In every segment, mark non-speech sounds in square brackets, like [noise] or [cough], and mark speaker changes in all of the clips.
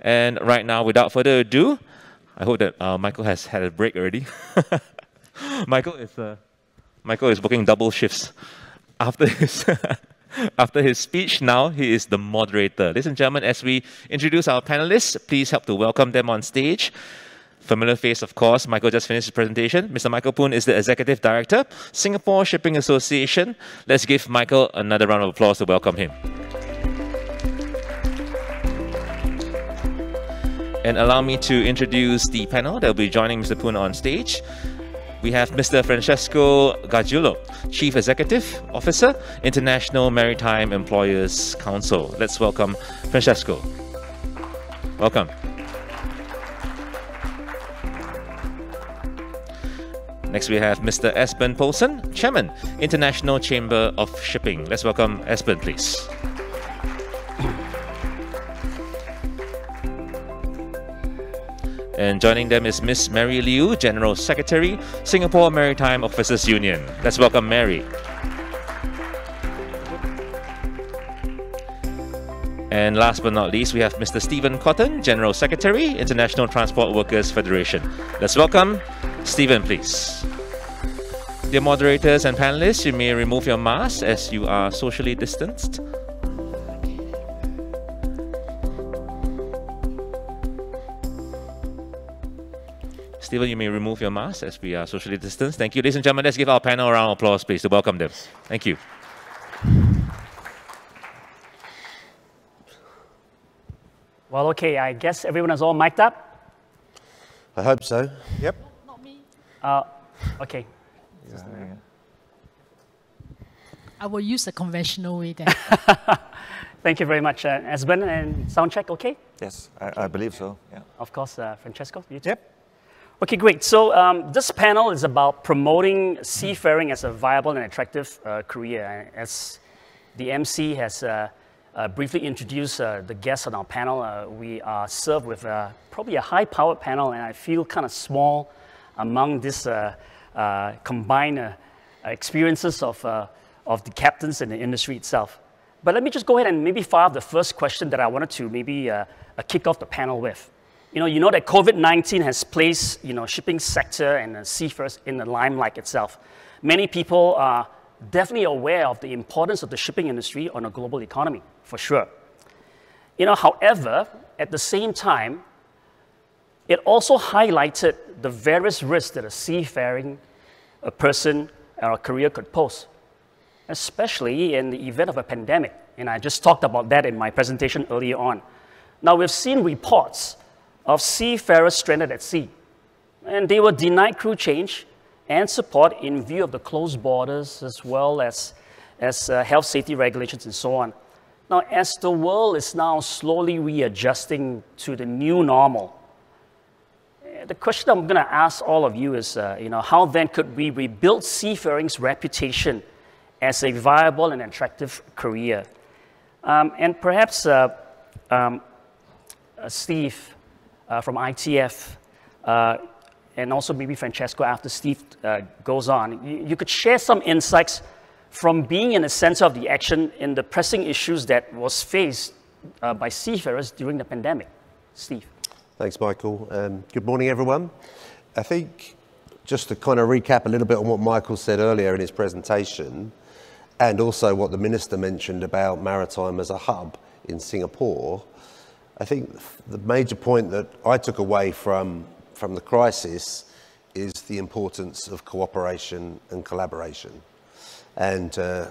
Speaker 1: And right now, without further ado, I hope that uh, Michael has had a break already. [laughs] Michael is uh, Michael is working double shifts after his [laughs] after his speech. Now he is the moderator. Ladies and gentlemen, as we introduce our panelists, please help to welcome them on stage. Familiar face, of course. Michael just finished his presentation. Mr. Michael Phoon is the Executive Director, Singapore Shipping Association. Let's give Michael another round of applause to welcome him. And allow me to introduce the panel that will be joining Mr. Phoon on stage. We have Mr. Francesco Gargiulo, Chief Executive Officer, International Maritime Employers Council. Let's welcome Francesco. Welcome. Next, we have Mr. Esben Poulsson, Chairman, International Chamber of Shipping. Let's welcome Esben, please. [clears throat] And joining them is Miss Mary Liew, General Secretary, Singapore Maritime Officers Union. Let's welcome Mary. And last but not least, we have Mr. Stephen Cotton, General Secretary, International Transport Workers Federation. Let's welcome Stephen, please. Dear moderators and panelists, you may remove your masks as you are socially distanced. Stephen, you may remove your mask as we are socially distanced. Thank you. Ladies and gentlemen, let's give our panel a round of applause, please, to welcome them. Thank you.
Speaker 2: Well, okay, I guess everyone is all mic'd up.
Speaker 3: I hope so.
Speaker 4: Yep. Not, me.
Speaker 2: Uh, okay.
Speaker 5: I will use the conventional way then. [laughs]
Speaker 2: Thank you very much. Uh, Esben and sound check, okay?
Speaker 4: Yes, I, I believe so. Yeah.
Speaker 2: Of course, uh, Francesco, you too?
Speaker 4: Yep.
Speaker 2: Okay, great. So um, this panel is about promoting seafaring as a viable and attractive uh, career. As the MC has uh, uh, briefly introduced uh, the guests on our panel, uh, we are served with uh, probably a high-powered panel, and I feel kind of small among this combined experiences of, of the captains and the industry itself. But let me just go ahead and maybe fire up the first question that I wanted to maybe kick off the panel with. You know, you know that COVID-19 has placed, you know, shipping sector and seafarers in the limelight itself. Many people are definitely aware of the importance of the shipping industry on a global economy, for sure. You know, however, at the same time, it also highlighted the various risks that a seafaring a person or a career could pose, especially in the event of a pandemic. And I just talked about that in my presentation earlier on. Now, we've seen reports of seafarers stranded at sea. And they were denied crew change and support in view of the closed borders as well as, as uh, health safety regulations and so on. Now, as the world is now slowly readjusting to the new normal, eh, the question I'm going to ask all of you is, uh, you know, how then could we rebuild seafaring's reputation as a viable and attractive career? Um, and perhaps, uh, um, uh, Steve, uh, from ITF, uh, and also maybe Francesco after Steve uh, goes on. You, you, could share some insights from being in the center of the action in the pressing issues that was faced uh, by seafarers during the pandemic. Steve.
Speaker 3: Thanks, Michael. Um, good morning, everyone. I think just to kind of recap a little bit on what Michael said earlier in his presentation, and also what the Minister mentioned about maritime as a hub in Singapore, I think the major point that I took away from, from the crisis is the importance of cooperation and collaboration. And uh,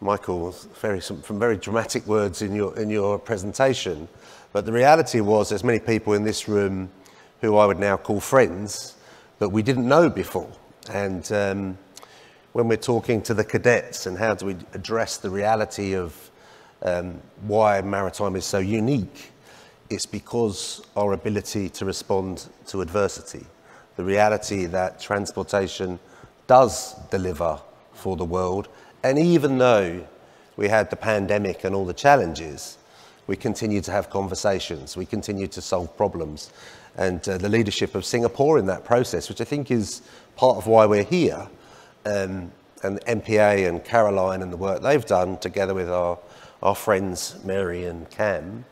Speaker 3: Michael, very, some, some very dramatic words in your, in your presentation, but the reality was there's many people in this room who I would now call friends that we didn't know before. And um, when we're talking to the cadets and how do we address the reality of um, why maritime is so unique, it's because our ability to respond to adversity, the reality that transportation does deliver for the world. And even though we had the pandemic and all the challenges, we continue to have conversations, we continue to solve problems. And uh, the leadership of Singapore in that process, which I think is part of why we're here, um, and MPA and Caroline and the work they've done together with our, our friends Mary and Cam,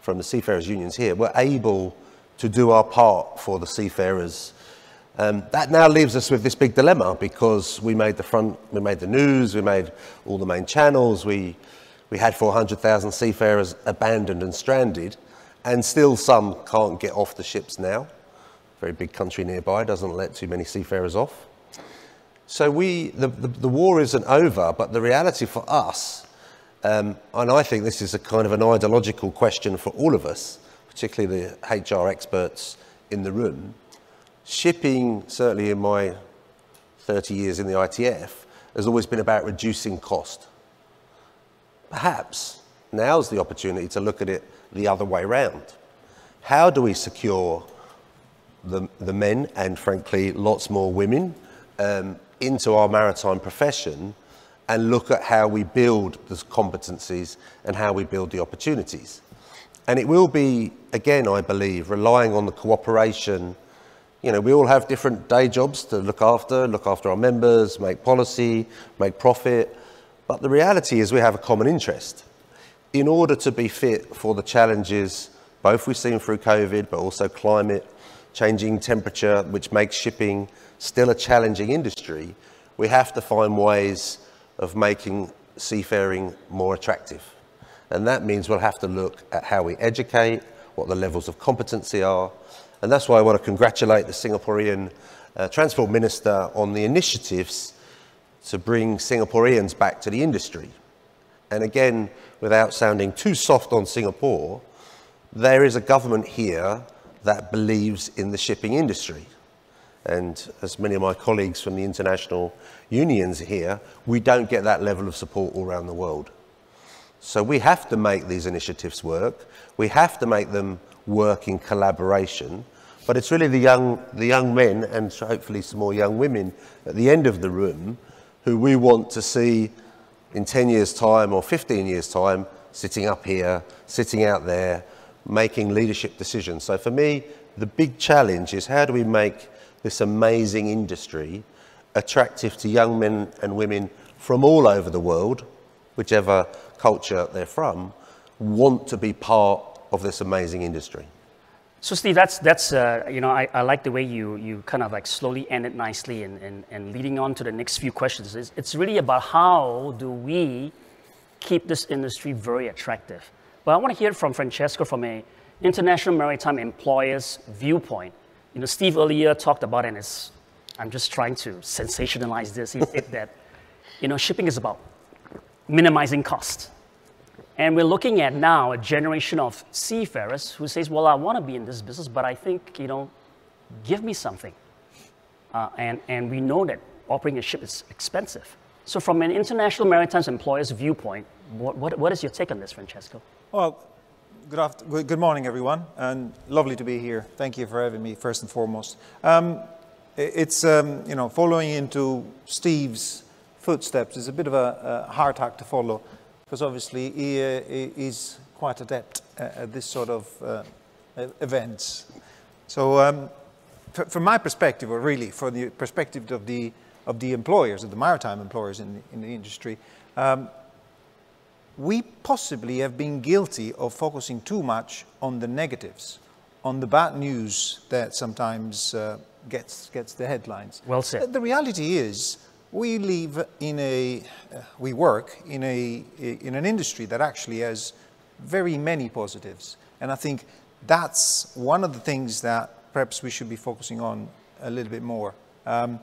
Speaker 3: from the seafarers unions here, we're able to do our part for the seafarers. Um, that now leaves us with this big dilemma because we made the front, we made the news, we made all the main channels, we, we had 400,000 seafarers abandoned and stranded, and still some can't get off the ships now. Very big country nearby doesn't let too many seafarers off. So we, the, the, the war isn't over, but the reality for us, um, and I think this is a kind of an ideological question for all of us, particularly the HR experts in the room, shipping, certainly in my 30 years in the ITF, has always been about reducing cost. Perhaps now's the opportunity to look at it the other way round. How do we secure the, the men and, frankly, lots more women um, into our maritime profession and look at how we build the competencies and how we build the opportunities. And it will be, again, I believe, relying on the cooperation. You know, we all have different day jobs to look after, look after our members, make policy, make profit. But the reality is we have a common interest. In order to be fit for the challenges, both we've seen through COVID, but also climate, changing temperature, which makes shipping still a challenging industry, we have to find ways of making seafaring more attractive. And that means we'll have to look at how we educate, what the levels of competency are. And that's why I want to congratulate the Singaporean uh, Transport Minister on the initiatives to bring Singaporeans back to the industry. And again, without sounding too soft on Singapore, there is a government here that believes in the shipping industry. And as many of my colleagues from the international unions here, we don't get that level of support all around the world. So we have to make these initiatives work. We have to make them work in collaboration. But it's really the young, the young men and hopefully some more young women at the end of the room who we want to see in 10 years' time or 15 years' time sitting up here, sitting out there, making leadership decisions. So for me, the big challenge is how do we make this amazing industry attractive to young men and women from all over the world, whichever culture they're from, want to be part of this amazing industry.
Speaker 2: So Steve, that's, that's uh, you know, I, I like the way you, you kind of like slowly end it nicely and, and, and leading on to the next few questions. It's, it's really about how do we keep this industry very attractive. But I want to hear from Francesco from a international maritime employer's viewpoint. You know, Steve earlier talked about, and it's, I'm just trying to sensationalize this, He said that, you know, shipping is about minimizing cost. And we're looking at now a generation of seafarers who says, well, I want to be in this business, but I think, you know, give me something. Uh, and, and we know that operating a ship is expensive. So from an international maritime employer's viewpoint, what, what, what is your take on this, Francesco?
Speaker 6: Well, good, after, good morning, everyone, and lovely to be here. Thank you for having me, first and foremost. Um, it's, um, you know, following into Steve's footsteps is a bit of a, a hard act to follow because obviously he uh, is quite adept at this sort of uh, events. So um, from my perspective, or really from the perspective of the, of the employers, of the maritime employers in the, in the industry, um, we possibly have been guilty of focusing too much on the negatives, on the bad news that sometimes uh, gets, gets the headlines.
Speaker 2: Well said.
Speaker 6: The reality is we live in a, uh, we work in, a, in an industry that actually has very many positives. And I think that's one of the things that perhaps we should be focusing on a little bit more. Um,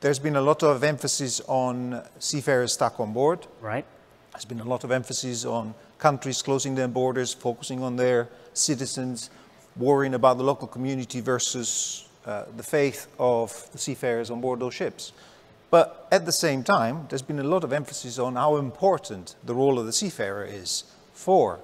Speaker 6: there's been a lot of emphasis on seafarers stuck on board.
Speaker 2: Right.
Speaker 6: There's been a lot of emphasis on countries closing their borders, focusing on their citizens, worrying about the local community versus uh, the faith of the seafarers on board those ships. But at the same time, there's been a lot of emphasis on how important the role of the seafarer is for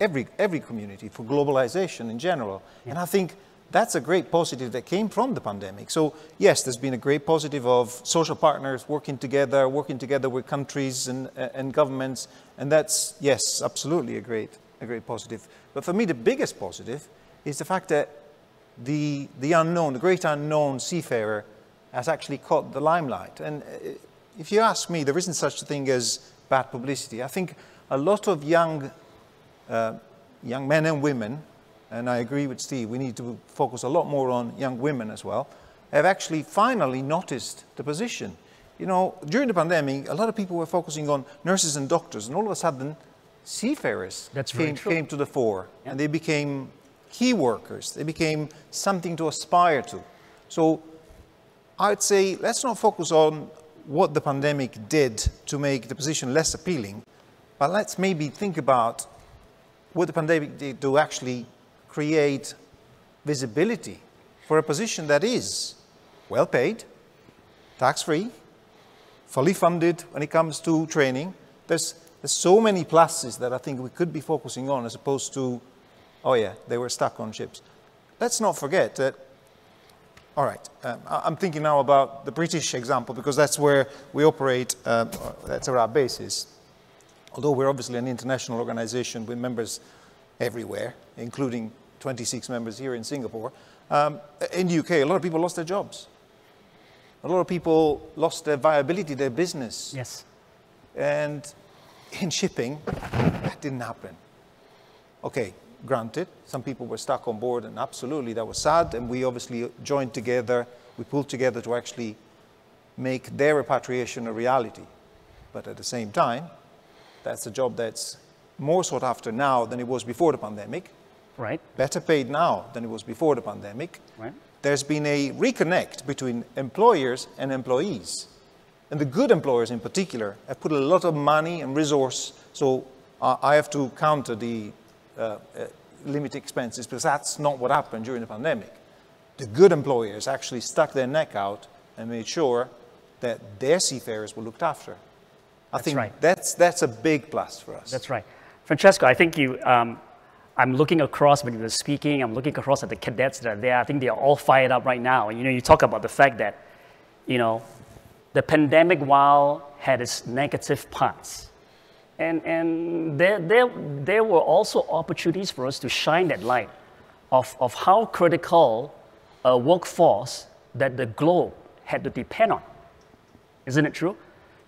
Speaker 6: every, every community, for globalization in general. Yeah. And I think that's a great positive that came from the pandemic. So yes, there's been a great positive of social partners working together, working together with countries and, and governments. And that's, yes, absolutely a great, a great positive. But for me, the biggest positive is the fact that the, the unknown, the great unknown seafarer has actually caught the limelight. And uh, if you ask me, there isn't such a thing as bad publicity. I think a lot of young uh, young men and women, and I agree with Steve, we need to focus a lot more on young women as well, have actually finally noticed the position. You know, during the pandemic, a lot of people were focusing on nurses and doctors, and all of a sudden, seafarers
Speaker 2: That's
Speaker 6: came, came to the fore, and they became key workers. They became something to aspire to. So I'd say let's not focus on what the pandemic did to make the position less appealing, but let's maybe think about what the pandemic did to actually create visibility for a position that is well paid, tax free, fully funded when it comes to training. There's, there's so many pluses that I think we could be focusing on as opposed to, oh yeah, they were stuck on ships. Let's not forget that all right. Um, I'm thinking now about the British example because that's where we operate, um, that's where our base is. Although we're obviously an international organization with members everywhere, including 26 members here in Singapore, um, in the UK, a lot of people lost their jobs. A lot of people lost their viability, their business.
Speaker 2: Yes.
Speaker 6: And in shipping, that didn't happen. Okay, granted, some people were stuck on board, and absolutely that was sad. And we obviously joined together, we pulled together to actually make their repatriation a reality. But at the same time, that's a job that's more sought after now than it was before the pandemic,
Speaker 2: Right.
Speaker 6: better paid now than it was before the pandemic.
Speaker 2: Right.
Speaker 6: There's been a reconnect between employers and employees. And the good employers in particular have put a lot of money and resource. So uh, I have to counter the uh, uh, limit expenses because that's not what happened during the pandemic. The good employers actually stuck their neck out and made sure that their seafarers were looked after. I
Speaker 2: That's
Speaker 6: think
Speaker 2: right.
Speaker 6: that's, that's a big plus for us.
Speaker 2: That's right. Francesco, I think you, um, I'm looking across when you were speaking, I'm looking across at the cadets that are there. I think they are all fired up right now. You know, you talk about the fact that, you know, the pandemic, while had its negative parts, and, and there, there, there were also opportunities for us to shine that light of, of how critical a workforce that the globe had to depend on. Isn't it true?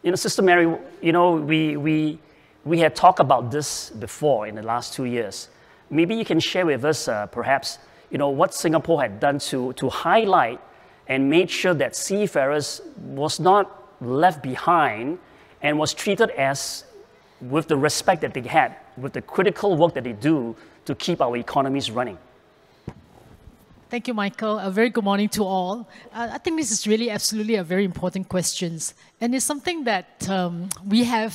Speaker 2: You know, Sister Mary, you know, we, we, we had talked about this before in the last two years. Maybe you can share with us, uh, perhaps, you know, what Singapore had done to, to highlight and made sure that seafarers was not left behind and was treated as with the respect that they had, with the critical work that they do to keep our economies running.
Speaker 5: Thank you, Michael. A very good morning to all. Uh, I think this is really absolutely a very important question. And it's something that um, we have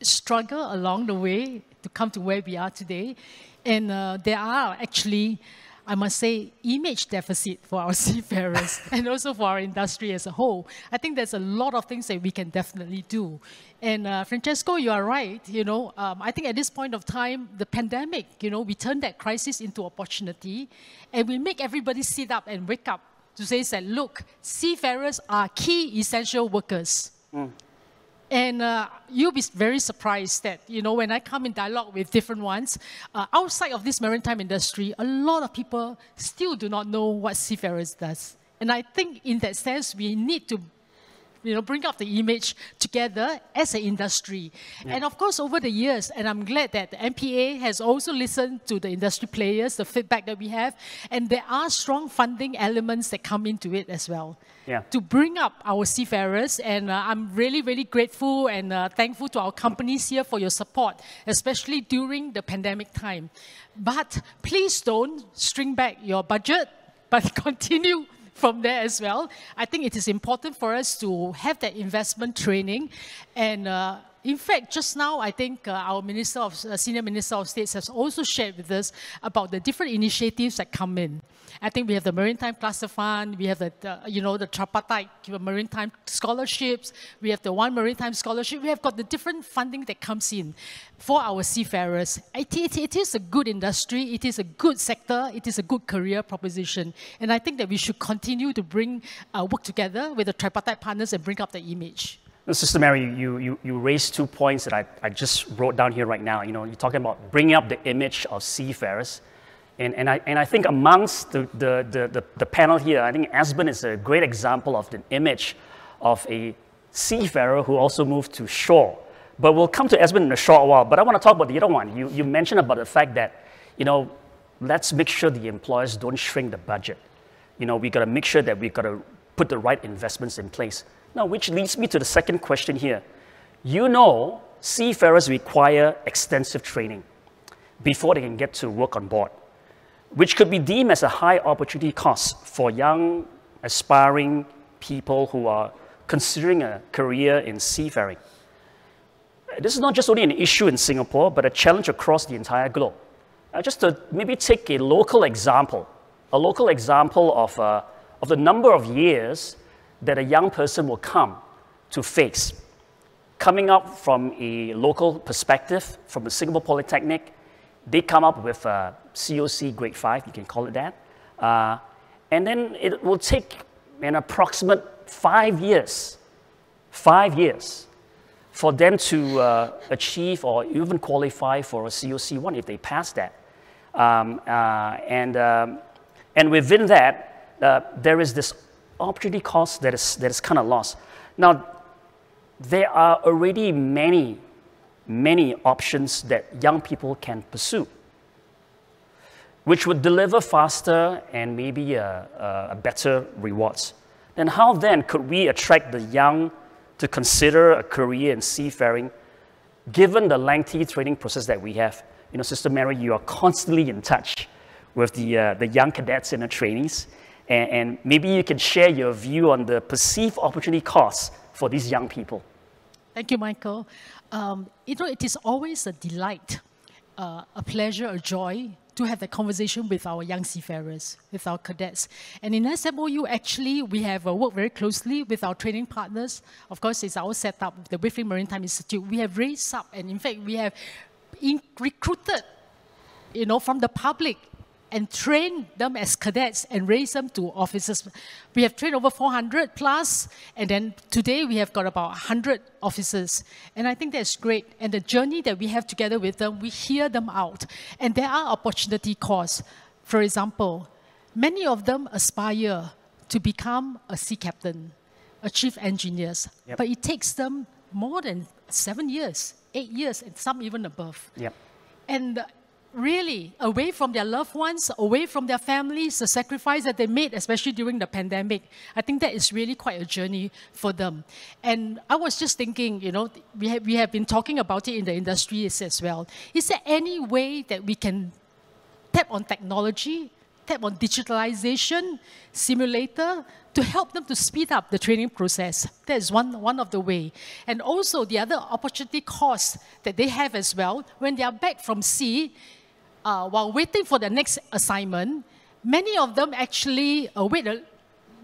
Speaker 5: struggled along the way to come to where we are today. And uh, there are actually, I must say, image deficit for our [laughs] seafarers [laughs] and also for our industry as a whole. I think there's a lot of things that we can definitely do. And uh, Francesco, you are right. You know, um, I think at this point of time, the pandemic, you know, we turn that crisis into opportunity, and we make everybody sit up and wake up to say that look, seafarers are key essential workers. And uh, you'll be very surprised that, you know, when I come in dialogue with different ones, uh, outside of this maritime industry, a lot of people still do not know what seafarers does. And I think in that sense, we need to you know, bring up the image together as an industry. And of course, over the years, and I'm glad that the MPA has also listened to the industry players, the feedback that we have, and there are strong funding elements that come into it as well.
Speaker 2: Yeah.
Speaker 5: To bring up our seafarers, and uh, I'm really, really grateful and uh, thankful to our companies here for your support, especially during the pandemic time. But please don't string back your budget, [laughs] but continue from there as well. I think it is important for us to have that investment training. And uh, in fact, just now, I think uh, our Minister of, uh, Senior Minister of States has also shared with us about the different initiatives that come in. I think we have the Maritime Cluster Fund, we have the, the you know, the tripartite maritime scholarships, we have the One Maritime Scholarship, we have got the different funding that comes in for our seafarers. It, it, it is a good industry, it is a good sector, it is a good career proposition. And I think that we should continue to bring, uh, work together with the tripartite partners and bring up the image.
Speaker 2: Sister Mary, you, you, you raised two points that I, I just wrote down here right now. You know, you're talking about bringing up the image of seafarers. And, and, I, and I think amongst the, the, the, the, the panel here, I think Esben is a great example of the image of a seafarer who also moved to shore. But we'll come to Esben in a short while. But I want to talk about the other one. You, you mentioned about the fact that you know, let's make sure the employers don't shrink the budget. You know, we got to make sure that we got to put the right investments in place. Now, which leads me to the second question here. You know, seafarers require extensive training before they can get to work on board, which could be deemed as a high opportunity cost for young, aspiring people who are considering a career in seafaring. This is not just only an issue in Singapore, but a challenge across the entire globe. Uh, just to maybe take a local example, a local example of, uh, of the number of years that a young person will come to face. Coming up from a local perspective, from the Singapore Polytechnic, they come up with a COC grade 5, you can call it that. Uh, and then it will take an approximate five years, five years for them to uh, achieve or even qualify for a COC1 if they pass that. Um, uh, and, um, and within that, uh, there is this opportunity cost that is, that is kind of lost. Now, there are already many, many options that young people can pursue, which would deliver faster and maybe a, a better rewards. Then how then could we attract the young to consider a career in seafaring, given the lengthy training process that we have? You know, Sister Mary, you are constantly in touch with the, uh, the young cadets and the trainees, and, and maybe you can share your view on the perceived opportunity costs for these young people.
Speaker 5: Thank you, Michael. Um, you know, it is always a delight, uh, a pleasure, a joy to have that conversation with our young seafarers, with our cadets. And in SMOU, actually, we have uh, worked very closely with our training partners. Of course, it's our setup, the Whitfield Maritime Institute. We have raised up, and in fact, we have recruited, you know, from the public and train them as cadets and raise them to officers. We have trained over 400 plus, and then today we have got about 100 officers. And I think that's great. And the journey that we have together with them, we hear them out. And there are opportunity costs. For example, many of them aspire to become a sea captain, a chief engineers, yep. but it takes them more than seven years, eight years, and some even above.
Speaker 2: Yep.
Speaker 5: And really away from their loved ones, away from their families, the sacrifice that they made, especially during the pandemic. I think that is really quite a journey for them. And I was just thinking, you know, we have, we have been talking about it in the industry as well. Is there any way that we can tap on technology, tap on digitalization, simulator, to help them to speed up the training process. That is one, one of the way. And also the other opportunity cost that they have as well, when they are back from sea, uh, while waiting for the next assignment, many of them actually uh, wait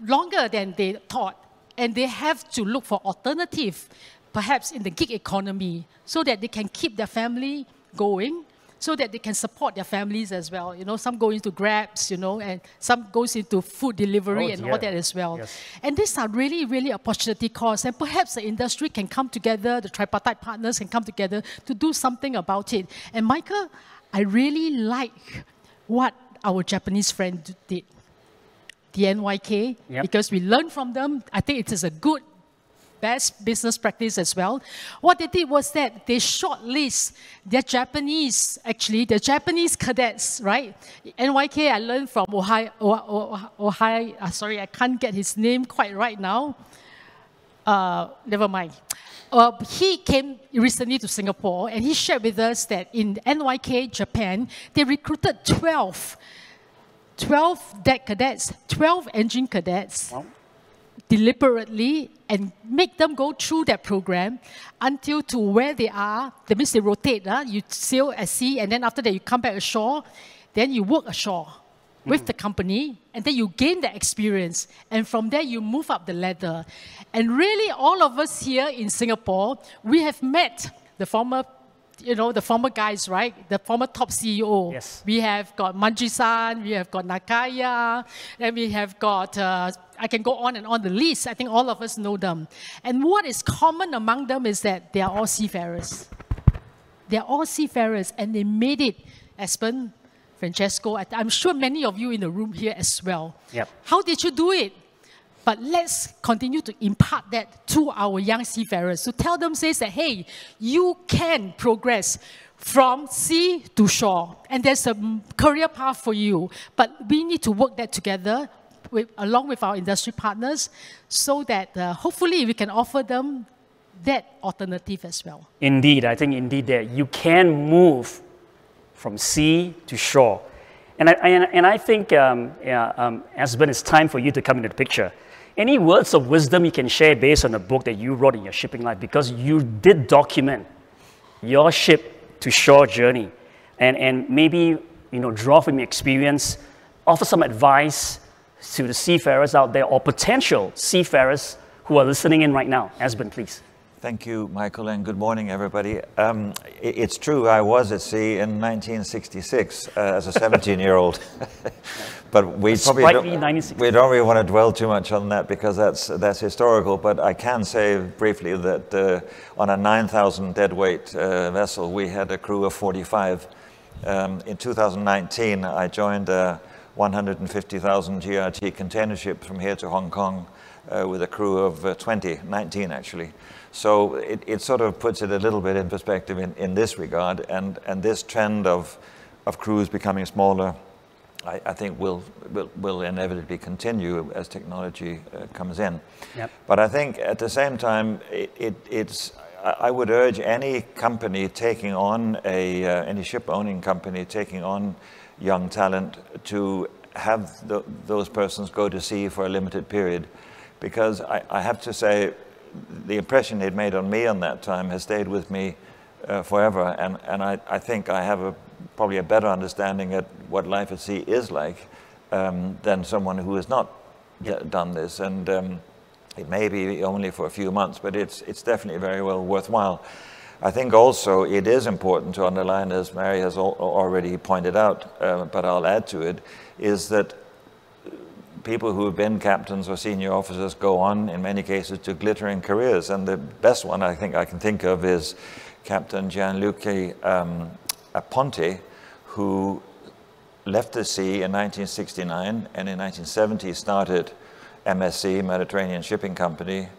Speaker 5: longer than they thought, and they have to look for alternative, perhaps in the gig economy, so that they can keep their family going, so that they can support their families as well. You know, some go into Grabs, you know, and some goes into food delivery oh, and yeah. all that as well. Yes. And these are really, really opportunity costs. And perhaps the industry can come together, the tripartite partners can come together to do something about it. And Michael, I really like what our Japanese friend did, the NYK, yep. because we learned from them. I think it is a good, best business practice as well. What they did was that they shortlist their Japanese, actually, the Japanese cadets, right? NYK, I learned from Ohio, Ohio, Ohio uh, sorry, I can't get his name quite right now. Uh, never mind. Uh, he came recently to Singapore and he shared with us that in NYK Japan, they recruited 12, 12 deck cadets, 12 engine cadets. Wow. Deliberately and make them go through that program until to where they are. That means they rotate. Uh, you sail at sea, and then after that, you come back ashore. Then you work ashore with the company, and then you gain the experience, and from there you move up the ladder. And really, all of us here in Singapore, we have met the former, you know, the former guys, right? The former top CEO.
Speaker 2: Yes.
Speaker 5: We have got Manji-san, we have got Nakaya, and we have got. Uh, I can go on and on the list. I think all of us know them. And what is common among them is that they are all seafarers. They are all seafarers, and they made it. Esben, Francesco, I'm sure many of you in the room here as well.
Speaker 2: Yep.
Speaker 5: How did you do it? But let's continue to impart that to our young seafarers to tell them, says that, hey, you can progress from sea to shore, and there's a career path for you. But we need to work that together with, along with our industry partners so that uh, hopefully we can offer them that alternative as well.
Speaker 2: Indeed, I think indeed that you can move from sea to shore. And I, and, and I think, um, yeah, um, it's time for you to come into the picture. Any words of wisdom you can share based on the book that you wrote in your shipping life because you did document your ship to shore journey and, and maybe you know, draw from your experience, offer some advice to the seafarers out there or potential seafarers who are listening in right now. Esben, please.
Speaker 4: Thank you, Michael, and good morning, everybody. Um, it's true, I was at sea in 1966 uh, as a 17-year-old. [laughs] but we probably, don't, we don't really want to dwell too much on that because that's, that's historical. But I can say briefly that uh, on a 9,000 deadweight uh, vessel, we had a crew of 45. Um, in 2019, I joined a 150,000 GRT container ship from here to Hong Kong uh, with a crew of uh, 20, 19 actually. So it, it sort of puts it a little bit in perspective in, in this regard. And, and this trend of, of crews becoming smaller, I, I think will, will, will inevitably continue as technology uh, comes in. Yep. But I think at the same time, it, it, it's, I would urge any company taking on a, uh, any ship owning company taking on young talent to have the, those persons go to sea for a limited period. Because I, I have to say, the impression it made on me on that time has stayed with me uh, forever. And, and I, I think I have a, probably a better understanding of what life at sea is like um, than someone who has not done this. And um, it may be only for a few months, but it's, it's definitely very well worthwhile. I think also it is important to underline, as Mary has al already pointed out, uh, but I'll add to it, is that people who have been captains or senior officers go on, in many cases, to glittering careers. And the best one I think I can think of is Captain Gianluca um, Aponte, who left the sea in 1969 and in 1970 started MSC, Mediterranean Shipping Company,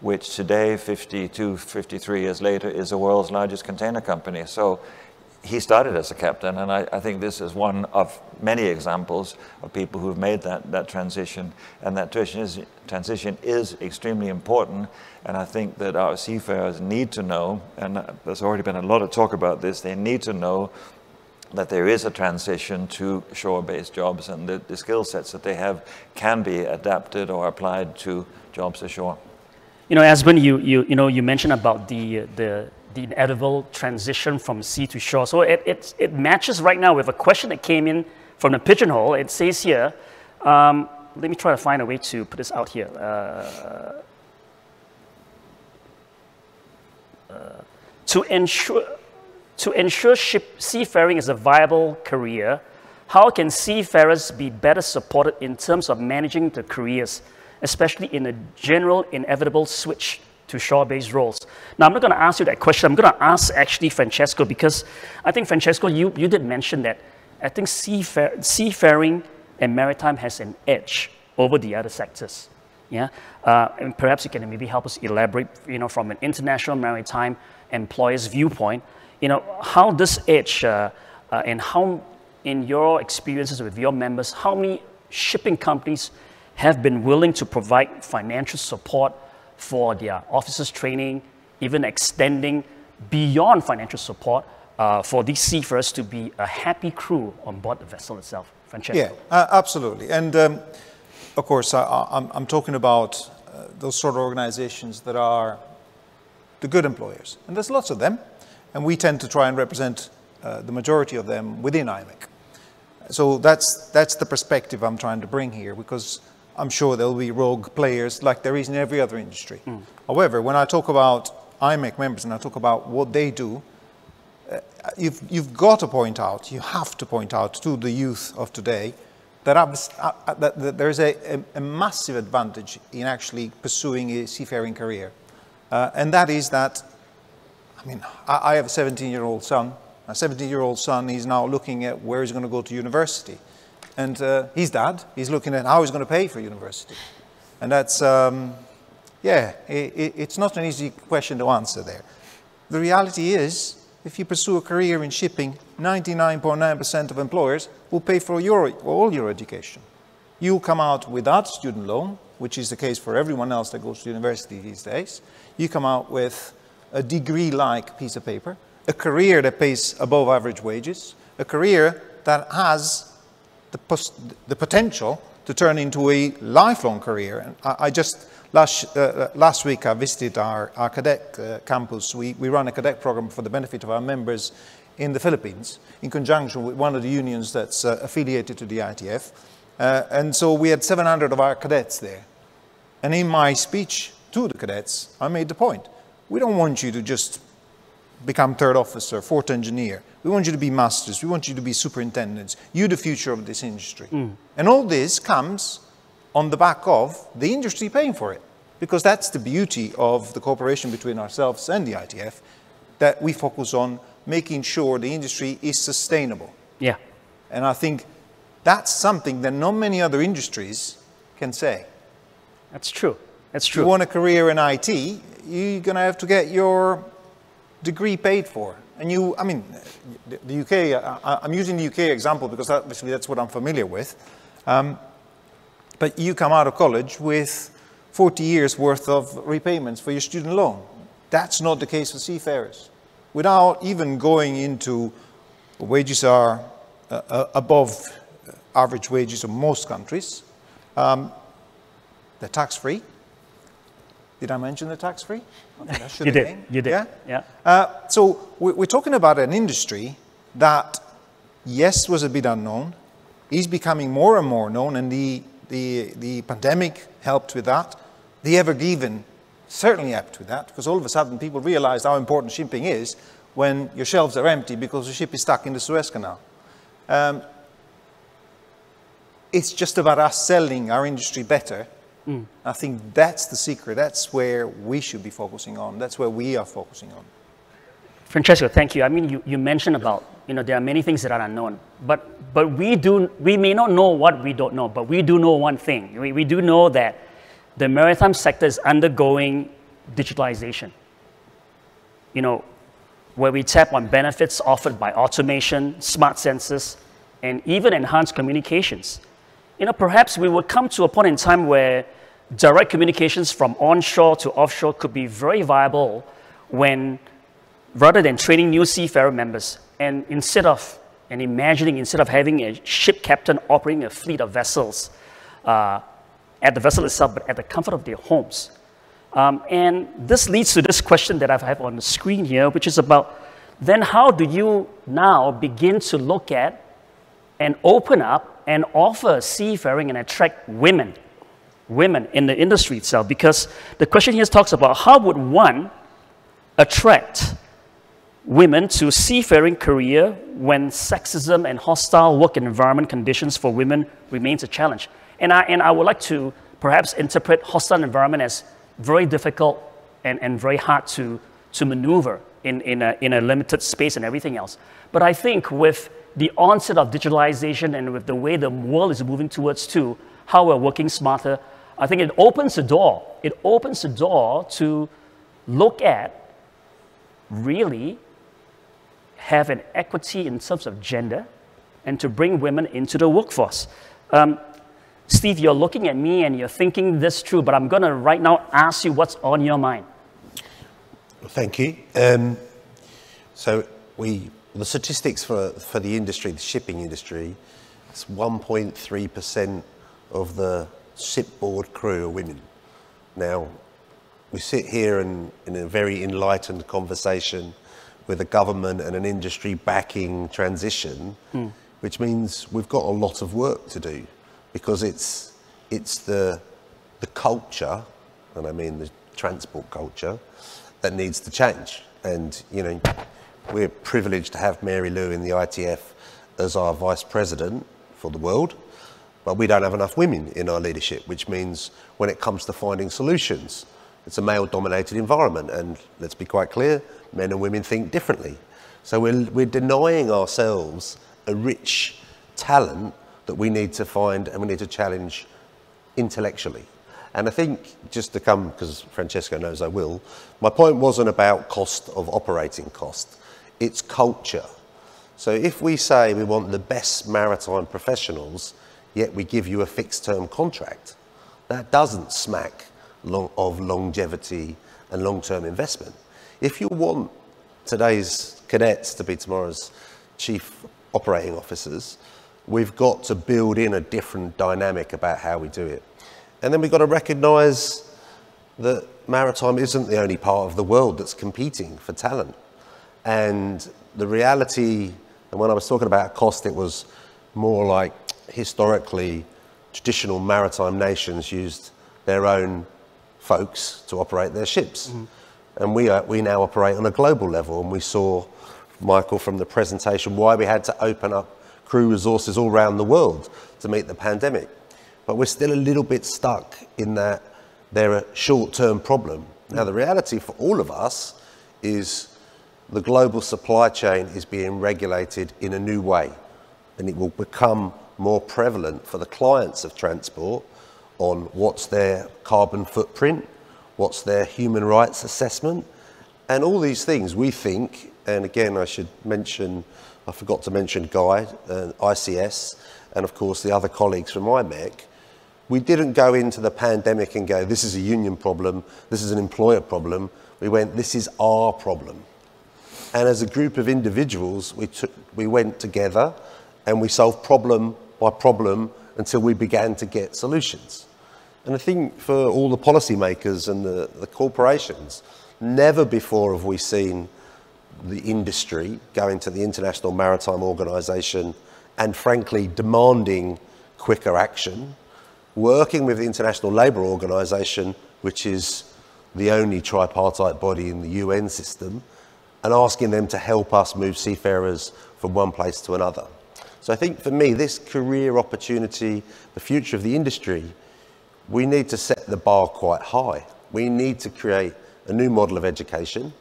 Speaker 4: which today, 52, 53 years later, is the world's largest container company. So he started as a captain, and I, I, think this is one of many examples of people who've made that, that transition, and that transition is, transition is extremely important, and I think that our seafarers need to know, and there's already been a lot of talk about this, they need to know that there is a transition to shore-based jobs, and the, the skill sets that they have can be adapted or applied to jobs ashore.
Speaker 2: You know, Esben, you, you, you know, you mentioned about the, the the inevitable transition from sea to shore. So it, it, it matches right now with a question that came in from the pigeonhole. It says here, um, let me try to find a way to put this out here. Uh, uh, to ensure, to ensure ship, seafaring is a viable career, how can seafarers be better supported in terms of managing their careers, especially in a general inevitable switch to shore-based roles. Now, I'm not going to ask you that question. I'm going to ask actually Francesco because I think, Francesco, you, you did mention that I think seafar seafaring and maritime has an edge over the other sectors. Yeah? Uh, and perhaps you can maybe help us elaborate, you know, from an international maritime employer's viewpoint, you know, how this edge uh, uh, and how, in your experiences with your members, how many shipping companies have been willing to provide financial support for their officers training, even extending beyond financial support uh, for these seafarers to be a happy crew on board the vessel itself. Francesco.
Speaker 6: Yeah, uh, absolutely. And um, of course, I, am talking about uh, those sort of organizations that are the good employers. And there's lots of them. And we tend to try and represent uh, the majority of them within IMEC. So that's, that's the perspective I'm trying to bring here because I'm sure there'll be rogue players like there is in every other industry. Mm. However, when I talk about IMEC members and I talk about what they do, uh, you've, you've got to point out, you have to point out to the youth of today that, uh, uh, that, that there's a, a, a, massive advantage in actually pursuing a seafaring career. Uh, and that is that, I mean, I, I have a 17-year-old son. A 17-year-old son is now looking at where he's going to go to university. And uh, his dad, he's looking at how he's going to pay for university. And that's, um, yeah, it, it's not an easy question to answer there. The reality is, if you pursue a career in shipping, 99.9% of employers will pay for your, all your education. You'll come out without student loan, which is the case for everyone else that goes to university these days. You come out with a degree-like piece of paper, a career that pays above average wages, a career that has the, the potential to turn into a lifelong career. And I, I just, last, uh, uh, last week I visited our, our cadet uh, campus. We, we run a cadet program for the benefit of our members in the Philippines in conjunction with one of the unions that's uh, affiliated to the ITF. Uh, and so we had 700 of our cadets there. And in my speech to the cadets, I made the point. We don't want you to just become third officer, fourth engineer. We want you to be masters. We want you to be superintendents. You're the future of this industry. Mm. And all this comes on the back of the industry paying for it. Because that's the beauty of the cooperation between ourselves and the ITF, that we focus on making sure the industry is sustainable.
Speaker 2: Yeah.
Speaker 6: And I think that's something that not many other industries can say.
Speaker 2: That's true. That's true.
Speaker 6: If you want a career in IT, you're going to have to get your degree paid for. And you, I mean, the, UK, I, am using the UK example because obviously that's what I'm familiar with. Um, but you come out of college with 40 years worth of repayments for your student loan. That's not the case for seafarers. Without even going into wages are uh, uh above average wages of most countries, um, they're tax-free. Did I mention they're tax-free?
Speaker 2: You did. You did.
Speaker 6: Yeah. yeah. Uh, so we're talking about an industry that, yes, was a bit unknown, is becoming more and more known, and the the the pandemic helped with that. The Ever Given certainly helped with that, because all of a sudden people realized how important shipping is when your shelves are empty because the ship is stuck in the Suez Canal. Um, it's just about us selling our industry better Mm. I think that's the secret. That's where we should be focusing on. That's where we are focusing on.
Speaker 2: Francesco, thank you. I mean, you, you mentioned about, you know, there are many things that are unknown, but, but we, do, we may not know what we don't know, but we do know one thing. We, we do know that the maritime sector is undergoing digitalization. You know, where we tap on benefits offered by automation, smart sensors, and even enhanced communications. You know, perhaps we would come to a point in time where direct communications from onshore to offshore could be very viable when, rather than training new seafarer members, and instead of, and imagining, instead of having a ship captain operating a fleet of vessels uh, at the vessel itself, but at the comfort of their homes. Um, and this leads to this question that I have on the screen here, which is about then how do you now begin to look at and open up and offer seafaring and attract women women in the industry itself because the question here talks about how would one attract women to seafaring career when sexism and hostile work environment conditions for women remains a challenge. And I, and I would like to perhaps interpret hostile environment as very difficult and, and very hard to, to maneuver in, in, a, in a limited space and everything else. But I think with the onset of digitalization and with the way the world is moving towards too, how we're working smarter, I think it opens the door. It opens the door to look at really have an equity in terms of gender and to bring women into the workforce. Um, Steve, you're looking at me and you're thinking this through, but I'm going to right now ask you what's on your mind.
Speaker 3: Thank you. Um, so we, the statistics for, for the industry, the shipping industry, it's 1.3% of the shipboard crew are women. Now, we sit here in, in a very enlightened conversation with a government and an industry backing transition, mm. which means we've got a lot of work to do because it's, it's the, the culture, and I mean the transport culture, that needs to change. And, you know, we're privileged to have Mary Liew in the ITF as our vice president for the world. But we don't have enough women in our leadership, which means when it comes to finding solutions, it's a male dominated environment. And let's be quite clear, men and women think differently. So we're, we're denying ourselves a rich talent that we need to find and we need to challenge intellectually. And I think just to come, because Francesco knows I will, my point wasn't about cost of operating cost. It's culture. So if we say we want the best maritime professionals, yet we give you a fixed term contract, that doesn't smack long, of longevity and long term investment. If you want today's cadets to be tomorrow's chief operating officers, we've got to build in a different dynamic about how we do it. And then we've got to recognise that maritime isn't the only part of the world that's competing for talent. And the reality, and when I was talking about cost, it was more like historically traditional maritime nations used their own folks to operate their ships. Mm. And we, are, we now operate on a global level. And we saw, Michael, from the presentation, why we had to open up crew resources all around the world to meet the pandemic. But we're still a little bit stuck in that they're a short term problem. Now, the reality for all of us is the global supply chain is being regulated in a new way, and it will become more prevalent for the clients of transport on what's their carbon footprint, what's their human rights assessment, and all these things we think, and again, I should mention, I forgot to mention Guy, uh, ICS, and of course the other colleagues from IMEC, we didn't go into the pandemic and go, this is a union problem, this is an employer problem. We went, this is our problem. And as a group of individuals, we, took, we went together and we solved problem by problem until we began to get solutions. And I think for all the policymakers and the, the corporations, never before have we seen the industry going to the International Maritime Organization and frankly demanding quicker action working with the International Labour Organization, which is the only tripartite body in the UN system, and asking them to help us move seafarers from one place to another. So I think for me, this career opportunity, the future of the industry, we need to set the bar quite high. We need to create a new model of education.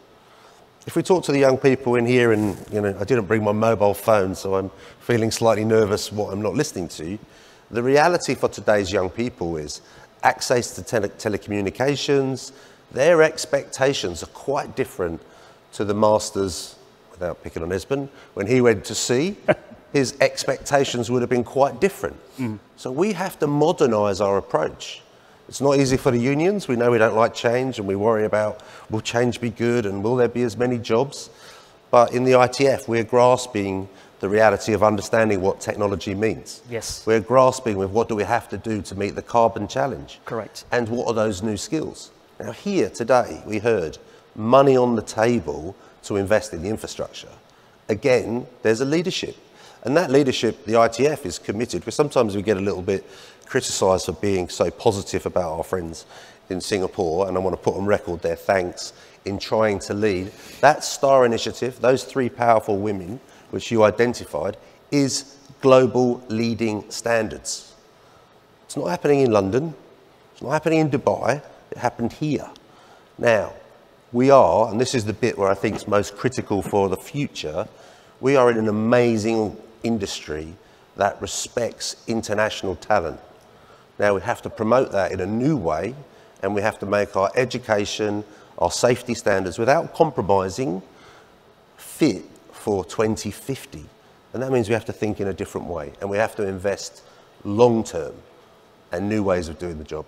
Speaker 3: If we talk to the young people in here, and you know, I didn't bring my mobile phone, so I'm feeling slightly nervous what I'm not listening to. The reality for today's young people is access to tele telecommunications, their expectations are quite different to the masters, without picking on Esben, when he went to sea, [laughs] his expectations would have been quite different. Mm. So we have to modernise our approach. It's not easy for the unions. We know we don't like change and we worry about will change be good and will there be as many jobs? But in the ITF, we're grasping the reality of understanding what technology means.
Speaker 2: Yes.
Speaker 3: We're grasping with what do we have to do to meet the carbon challenge.
Speaker 2: Correct.
Speaker 3: And what are those new skills? Now, here today, we heard money on the table to invest in the infrastructure. Again, there's a leadership. And that leadership, the ITF is committed, because sometimes we get a little bit criticised for being so positive about our friends in Singapore, and I want to put on record their thanks in trying to lead. That STAR initiative, those three powerful women, which you identified, is global leading standards. It's not happening in London, it's not happening in Dubai, it happened here. Now, we are, and this is the bit where I think is most critical for the future, we are in an amazing industry that respects international talent. Now, we have to promote that in a new way, and we have to make our education, our safety standards, without compromising, fit for 2050. And that means we have to think in a different way and we have to invest long term and new ways of doing the job.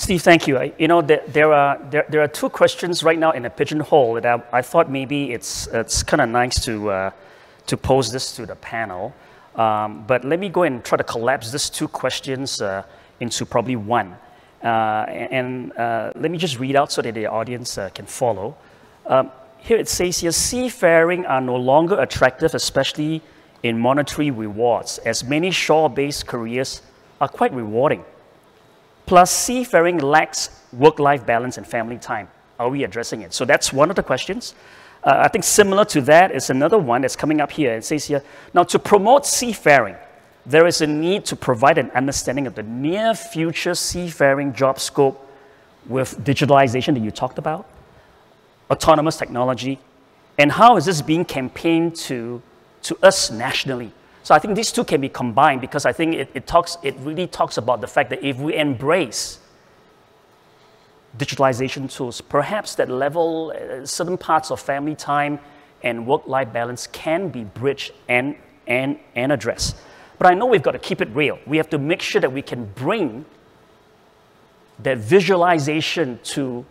Speaker 2: Steve, thank you. you know, there, there, are, there, there, are two questions right now in a pigeonhole that I, I thought maybe it's, it's kind of nice to, uh, to pose this to the panel. Um, but let me go and try to collapse these two questions uh, into probably one. Uh, and uh, let me just read out so that the audience uh, can follow. Um, here it says here, seafaring are no longer attractive, especially in monetary rewards, as many shore-based careers are quite rewarding. Plus, seafaring lacks work-life balance and family time. Are we addressing it? So that's one of the questions. Uh, I think similar to that is another one that's coming up here. It says here, now to promote seafaring, there is a need to provide an understanding of the near future seafaring job scope with digitalization that you talked about, autonomous technology, and how is this being campaigned to, to us nationally? So I think these two can be combined because I think it, it, talks, it really talks about the fact that if we embrace digitalization tools, perhaps that level uh, certain parts of family time and work-life balance can be bridged and, and, and addressed. But I know we've got to keep it real. We have to make sure that we can bring that visualization to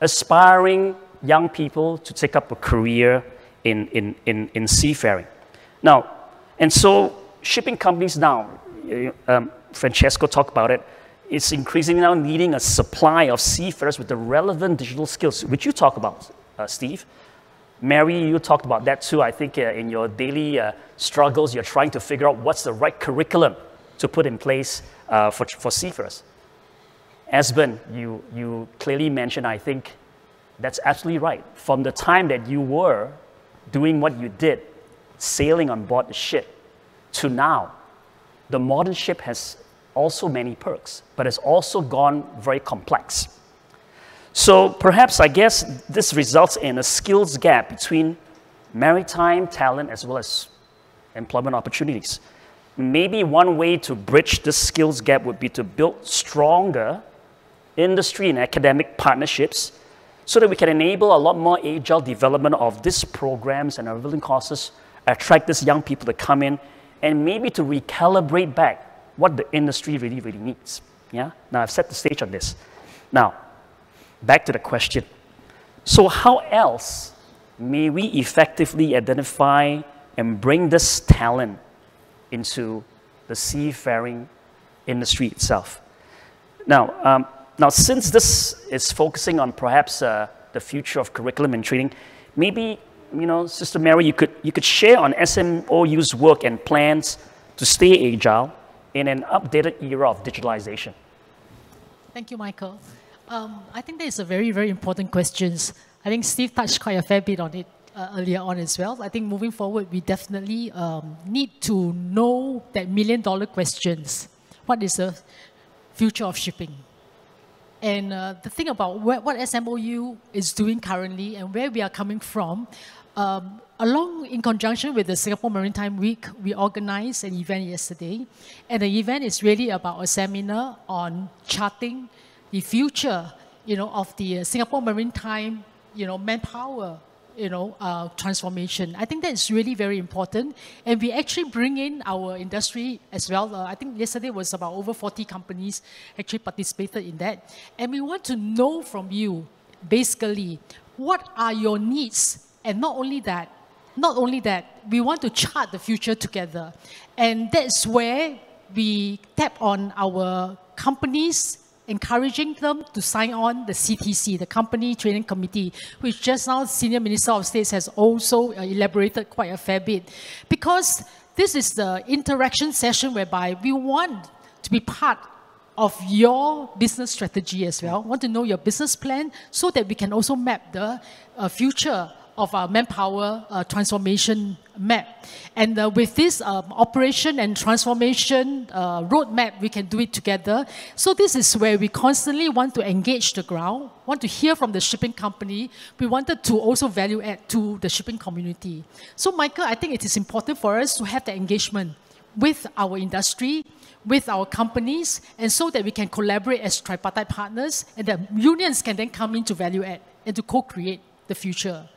Speaker 2: aspiring young people to take up a career in, in, in, in seafaring. Now, and so shipping companies now, um, Francesco talked about it, it's increasingly now needing a supply of seafarers with the relevant digital skills, which you talk about, uh, Steve. Mary, you talked about that too. I think uh, in your daily uh, struggles, you're trying to figure out what's the right curriculum to put in place uh, for, for seafarers. Esben, you, you clearly mentioned, I think that's absolutely right. From the time that you were doing what you did, sailing on board the ship, to now, the modern ship has also many perks, but it's also gone very complex. So perhaps I guess this results in a skills gap between maritime talent as well as employment opportunities. Maybe one way to bridge this skills gap would be to build stronger industry and academic partnerships so that we can enable a lot more agile development of these programs and equivalent courses, attract these young people to come in, and maybe to recalibrate back what the industry really, really needs. Yeah? Now, I've set the stage on this. Now, back to the question. So, how else may we effectively identify and bring this talent into the seafaring industry itself? Now, um, now since this is focusing on perhaps uh, the future of curriculum and training, maybe you know, Sister Mary, you could you could share on SMOU's work and plans to stay agile in an updated era of digitalization.
Speaker 5: Thank you, Michael. Um, I think that is a very, very important question. I think Steve touched quite a fair bit on it uh, earlier on as well. I think moving forward, we definitely um, need to know that million dollar questions. What is the future of shipping? And uh, the thing about what, what SMOU is doing currently and where we are coming from, um, along in conjunction with the Singapore Maritime Week, we organized an event yesterday. And the event is really about a seminar on charting the future, you know, of the uh, Singapore maritime, you know, manpower, you know, uh, transformation. I think that is really very important. And we actually bring in our industry as well. Uh, I think yesterday was about over 40 companies actually participated in that. And we want to know from you, basically, what are your needs? And not only that, not only that, we want to chart the future together. And that's where we tap on our companies encouraging them to sign on the CTC, the Company Training Committee, which just now Senior Minister of States has also uh, elaborated quite a fair bit. Because this is the interaction session whereby we want to be part of your business strategy as well, want to know your business plan so that we can also map the uh, future of our manpower uh, transformation map. And uh, with this um, operation and transformation uh, roadmap, we can do it together. So this is where we constantly want to engage the ground, want to hear from the shipping company. We wanted to also value add to the shipping community. So Michael, I think it is important for us to have the engagement with our industry, with our companies, and so that we can collaborate as tripartite partners, and the unions can then come in to value add and to co-create the future.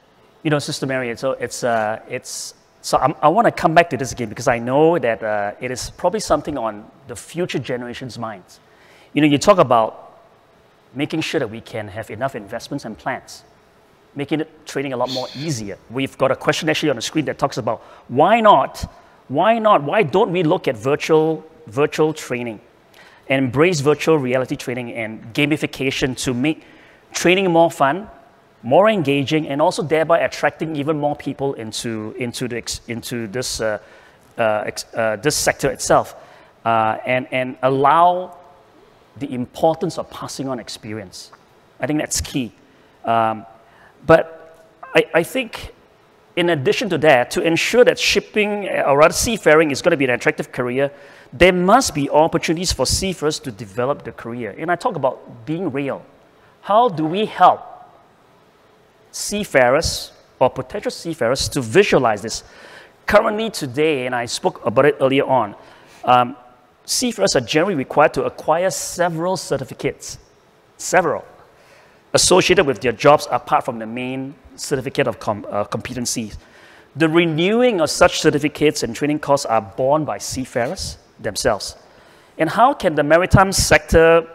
Speaker 2: You know, Sister Mary, so it's, uh, it's so I'm, i want to come back to this again because I know that uh, it is probably something on the future generation's minds. You know, you talk about making sure that we can have enough investments and plans, making it training a lot more easier. We've got a question actually on the screen that talks about why not, why not, why don't we look at virtual, virtual training and embrace virtual reality training and gamification to make training more fun, more engaging, and also thereby attracting even more people into, into, the, into this, uh, uh, uh, this sector itself, uh, and, and allow the importance of passing on experience. I think that's key. Um, but I, I think in addition to that, to ensure that shipping, uh, or rather seafaring, is going to be an attractive career, there must be opportunities for seafarers to develop the career. And I talk about being real. How do we help seafarers or potential seafarers to visualize this. Currently today, and I spoke about it earlier on, um, seafarers are generally required to acquire several certificates, several, associated with their jobs apart from the main certificate of com uh, competencies. the renewing of such certificates and training costs are borne by seafarers themselves. And how can the maritime sector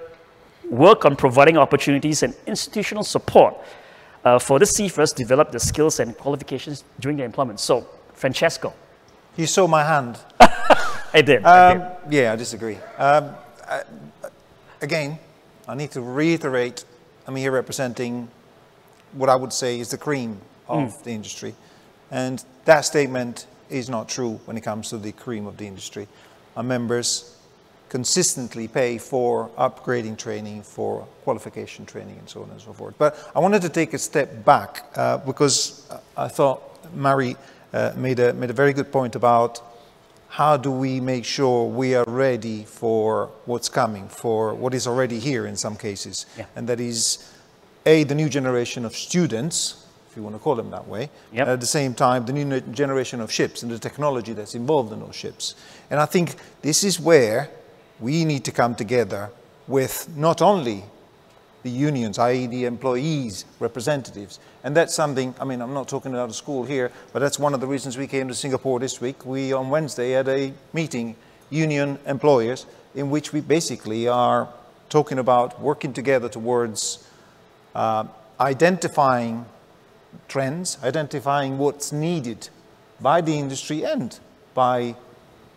Speaker 2: work on providing opportunities and institutional support uh, for the to develop the skills and qualifications during their employment? So, Francesco.
Speaker 6: You saw my hand. [laughs]
Speaker 2: I did.
Speaker 6: Um, I did. Yeah, I disagree. Um, I, again, I need to reiterate I'm here representing what I would say is the cream of mm. the industry. And that statement is not true when it comes to the cream of the industry. Our members consistently pay for upgrading training, for qualification training, and so on and so forth. But I wanted to take a step back uh, because I thought Mary uh, made, a, made a very good point about how do we make sure we are ready for what's coming, for what is already here in some cases. Yeah. And that is, A, the new generation of students, if you want to call them that way, yep. at the same time, the new generation of ships and the technology that's involved in those ships. And I think this is where we need to come together with not only the unions, i.e. the employees' representatives. And that's something, I mean, I'm not talking about a school here, but that's one of the reasons we came to Singapore this week. We, on Wednesday, had a meeting, union employers, in which we basically are talking about working together towards uh, identifying trends, identifying what's needed by the industry and by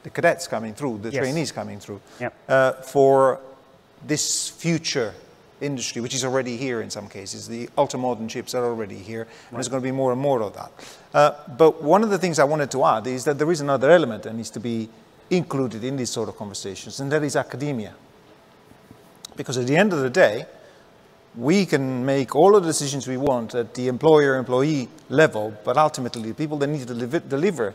Speaker 6: the cadets coming through, the yes. trainees coming through, yep. uh, for this future industry, which is already here in some cases. The ultra-modern chips are already here, and there's going to be more and more of that. Uh, but one of the things I wanted to add is that there is another element that needs to be included in these sort of conversations, and that is academia. Because at the end of the day, we can make all of the decisions we want at the employer-employee level, but ultimately the people that need to deliver, deliver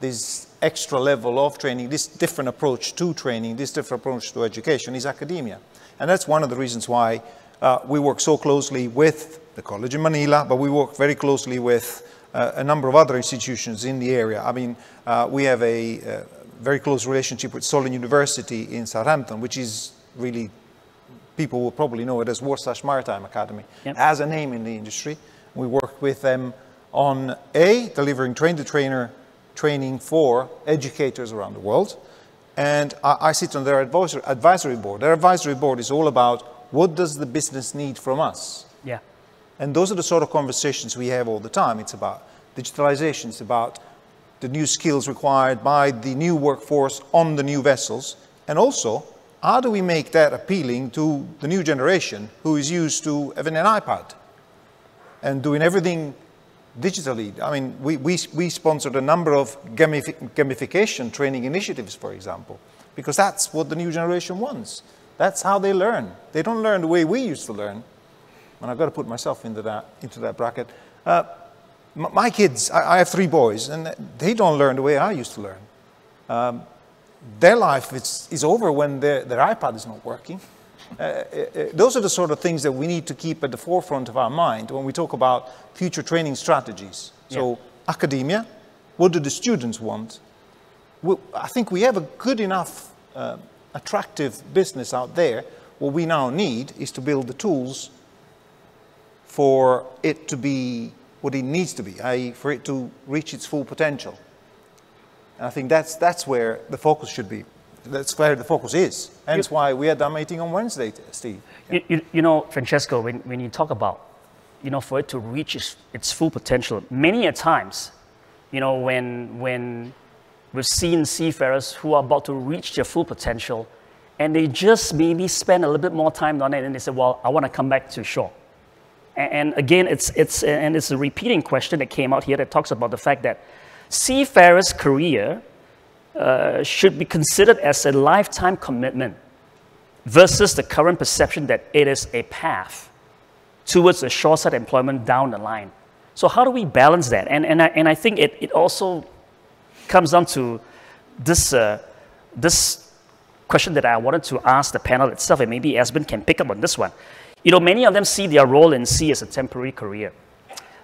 Speaker 6: this extra level of training, this different approach to training, this different approach to education is academia. And that's one of the reasons why uh, we work so closely with the college in Manila, but we work very closely with uh, a number of other institutions in the area. I mean, uh, we have a, a, uh, very close relationship with Solent University in Southampton, which is really, people will probably know it as Warsash Maritime Academy, yep. as a name in the industry. We work with them on A, delivering train-the-trainer training for educators around the world, and I, I sit on their advisory, advisory board. Their advisory board is all about what does the business need from us?
Speaker 2: Yeah.
Speaker 6: And those are the sort of conversations we have all the time. It's about digitalization, it's about the new skills required by the new workforce on the new vessels, and also how do we make that appealing to the new generation who is used to having an iPad and doing everything digitally. I mean, we, we, we sponsored a number of gamification training initiatives, for example, because that's what the new generation wants. That's how they learn. They don't learn the way we used to learn. And I've got to put myself into that, into that bracket. Uh, my kids, I, I, have three boys, and they don't learn the way I used to learn. Um, their life is, is over when their, their iPad is not working. Uh, uh, uh, those are the sort of things that we need to keep at the forefront of our mind when we talk about future training strategies. So yeah. academia, what do the students want? Well, I think we have a good enough, uh, attractive business out there. What we now need is to build the tools for it to be what it needs to be, i.e. for it to reach its full potential. And I think that's, that's where the focus should be that's where the focus is. Hence you, why we had our meeting on Wednesday, Steve.
Speaker 2: Yeah. You, you, know, Francesco, when, when you talk about, you know, for it to reach its, its full potential, many a times, you know, when, when we've seen seafarers who are about to reach their full potential, and they just maybe spend a little bit more time on it, and they say, well, I want to come back to shore. And, and again, it's, it's, and it's a repeating question that came out here that talks about the fact that seafarers' career uh, should be considered as a lifetime commitment versus the current perception that it is a path towards a shoreside employment down the line. So how do we balance that? And, and, I, and I think it, it also comes down to this, uh, this question that I wanted to ask the panel itself, and maybe Esben can pick up on this one. You know, many of them see their role in sea as a temporary career.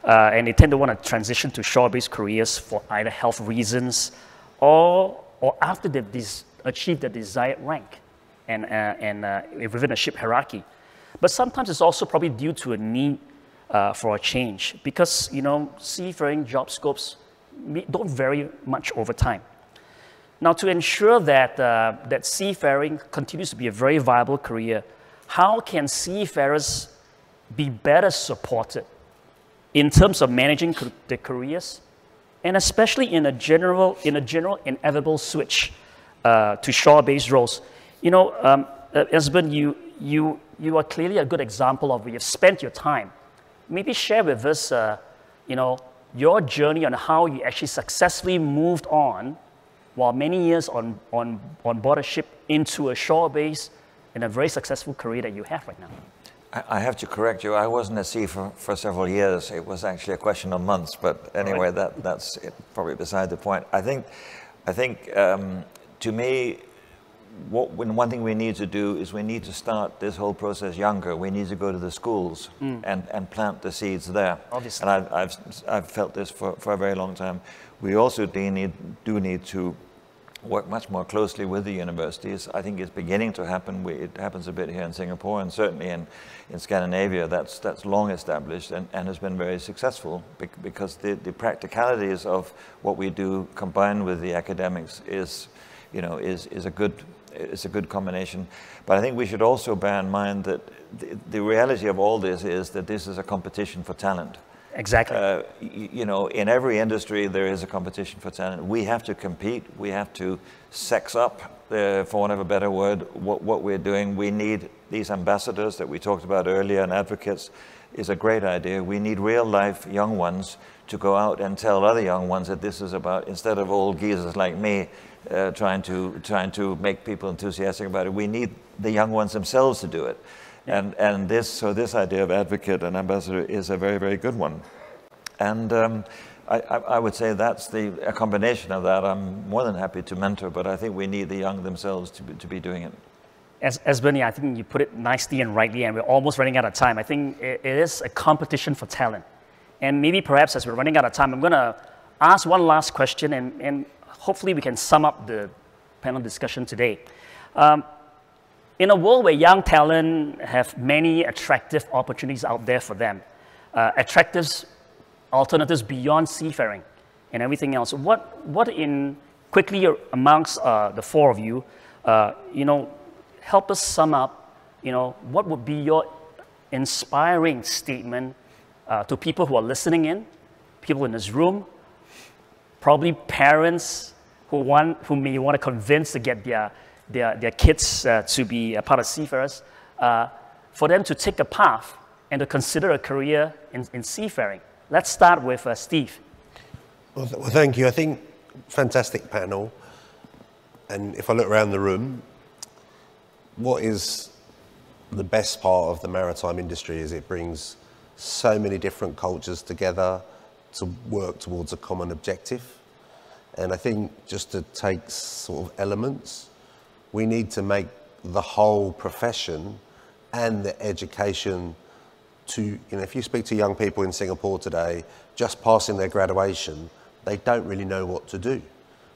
Speaker 2: Uh, and they tend to want to transition to shore-based careers for either health reasons, or, or after they've achieved the desired rank and, uh, and uh, within a ship hierarchy. But sometimes it's also probably due to a need uh, for a change because, you know, seafaring job scopes don't vary much over time. Now, to ensure that, uh, that seafaring continues to be a very viable career, how can seafarers be better supported in terms of managing their careers, and especially in a general, in a general inevitable switch uh, to shore-based roles? You know, um, uh, Esben, you, you, you are clearly a good example of where you've spent your time. Maybe share with us, uh, you know, your journey on how you actually successfully moved on while many years on, on, on board a ship into a shore base and a very successful career that you have right now.
Speaker 4: I have to correct you. I wasn't at sea for, for several years. It was actually a question of months. But anyway, right. that, that's probably beside the point. I think, I think um, to me, what, one thing we need to do is we need to start this whole process younger. We need to go to the schools mm. and, and plant the seeds there.
Speaker 2: Obviously.
Speaker 4: And I've, I've, I've felt this for, for a very long time. We also do need, do need to work much more closely with the universities. I think it's beginning to happen. We, it happens a bit here in Singapore and certainly in, in Scandinavia. That's, that's long established and, and has been very successful because the, the practicalities of what we do combined with the academics is, you know, is, is a good it's a good combination. But I think we should also bear in mind that the, the reality of all this is that this is a competition for talent.
Speaker 2: Exactly. Uh,
Speaker 4: you know, in every industry, there is a competition for talent. We have to compete. We have to sex up, uh, for want of a better word, what, what we're doing. We need these ambassadors that we talked about earlier and advocates is a great idea. We need real life young ones to go out and tell other young ones that this is about, instead of old geezers like me uh, trying, to, trying to make people enthusiastic about it, we need the young ones themselves to do it. And, and this, so this idea of advocate and ambassador is a very, very good one. And um, I, I, would say that's the, a combination of that. I'm more than happy to mentor, but I think we need the young themselves to be, to be doing it.
Speaker 2: As, as Bernie, I think you put it nicely and rightly, and we're almost running out of time. I think it, is a competition for talent. And maybe perhaps as we're running out of time, I'm going to ask one last question, and, and hopefully we can sum up the panel discussion today. Um, in a world where young talent have many attractive opportunities out there for them, uh, attractive alternatives beyond seafaring and everything else, what, what in quickly amongst uh, the four of you, uh, you know, help us sum up, you know, what would be your inspiring statement uh, to people who are listening in, people in this room, probably parents who, want, who may want to convince to get their their, their kids uh, to be a part of seafarers, uh, for them to take a path and to consider a career in, in seafaring. Let's start with uh, Steve.
Speaker 3: Well, th- well, thank you. I think fantastic panel. And if I look around the room, what is the best part of the maritime industry is it brings so many different cultures together to work towards a common objective. And I think just to take sort of elements, we need to make the whole profession and the education to, you know, if you speak to young people in Singapore today, just passing their graduation, they don't really know what to do.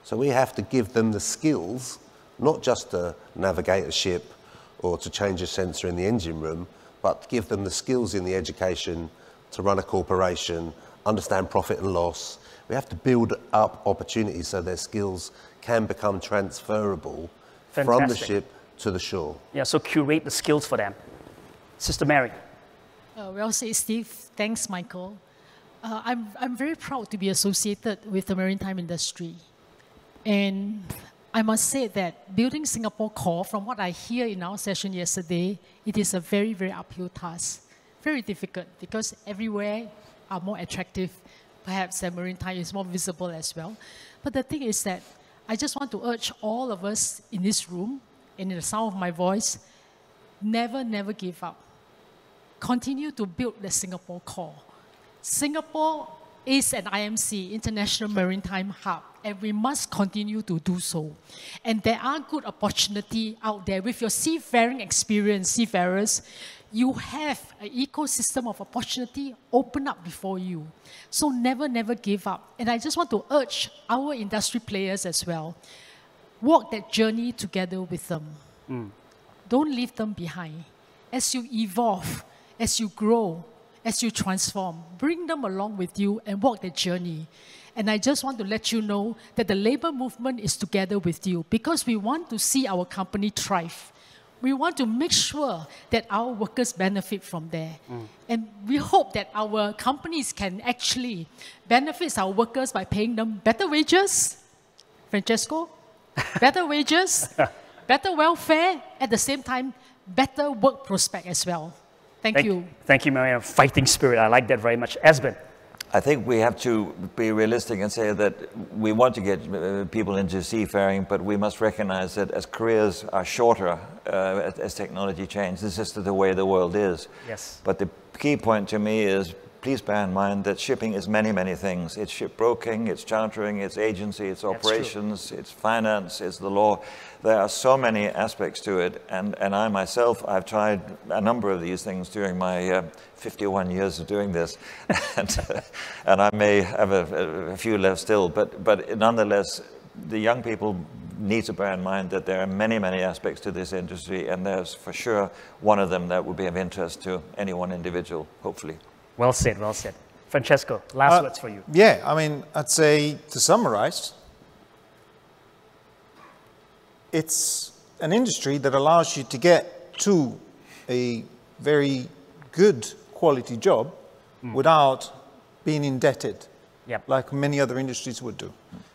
Speaker 3: So we have to give them the skills, not just to navigate a ship or to change a sensor in the engine room, but give them the skills in the education to run a corporation, understand profit and loss. We have to build up opportunities so their skills can become transferable Fantastic. from the ship to the shore.
Speaker 2: Yeah, so curate the skills for them. Sister Mary.
Speaker 5: Uh, well said, Steve. Thanks, Michael. Uh, I'm, I'm very proud to be associated with the maritime industry. And I must say that building Singapore core, from what I hear in our session yesterday, it is a very, very uphill task. Very difficult because everywhere are more attractive. Perhaps the maritime is more visible as well. But the thing is that I just want to urge all of us in this room and in the sound of my voice never, never give up. Continue to build the Singapore core. Singapore is an IMC, International Maritime Hub, and we must continue to do so. And there are good opportunity out there with your seafaring experience, seafarers you have an ecosystem of opportunity open up before you. So never, never give up. And I just want to urge our industry players as well walk that journey together with them. Mm. Don't leave them behind. As you evolve, as you grow, as you transform, bring them along with you and walk the journey. And I just want to let you know that the labor movement is together with you because we want to see our company thrive. We want to make sure that our workers benefit from there. Mm. And we hope that our companies can actually benefit our workers by paying them better wages, Francesco, [laughs] better wages, better welfare, at the same time, better work prospect as well. Thank, thank you.
Speaker 2: Thank you, Maria. Fighting spirit. I like that very much. Esben.
Speaker 4: I think we have to be realistic and say that we want to get uh, people into seafaring, but we must recognize that as careers are shorter uh, as technology changes, this is the way the world is.
Speaker 2: Yes.
Speaker 4: But the key point to me is please bear in mind that shipping is many, many things. It's shipbroking, it's chartering, it's agency, it's operations, it's finance, it's the law. There are so many aspects to it. And, and I myself, I've tried a number of these things during my uh, 51 years of doing this. [laughs] and, uh, and I may have a, a few left still, but, but nonetheless, the young people need to bear in mind that there are many, many aspects to this industry, and there's for sure one of them that would be of interest to any one individual, hopefully.
Speaker 2: Well said, well said. Francesco, last uh, words for you.
Speaker 6: Yeah, I mean, I'd say to summarize, it's an industry that allows you to get to a very good quality job mm. without being indebted,
Speaker 2: yep.
Speaker 6: like many other industries would do.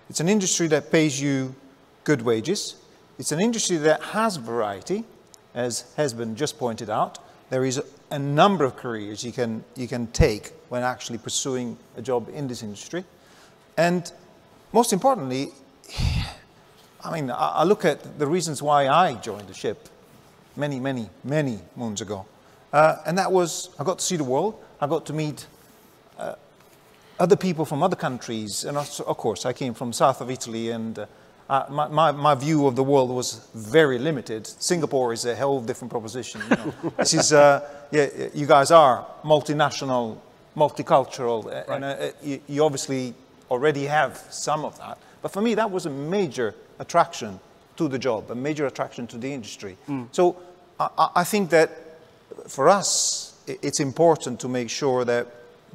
Speaker 6: It's an industry that pays you good wages. It's an industry that has variety, as Esben just pointed out. There is a number of careers you can, you can take when actually pursuing a job in this industry. And most importantly, [sighs] I mean, I, look at the reasons why I joined the ship many, many, many moons ago. Uh, and that was, I got to see the world. I got to meet uh, other people from other countries. And of course, I came from south of Italy and uh, uh, my, my, my, view of the world was very limited. Singapore is a whole different proposition. You know. [laughs] this is, uh, yeah, you guys are multinational, multicultural, right. and uh, you, you, obviously already have some of that. But for me, that was a major attraction to the job, a major attraction to the industry. Mm. So I, I think that for us, it's important to make sure that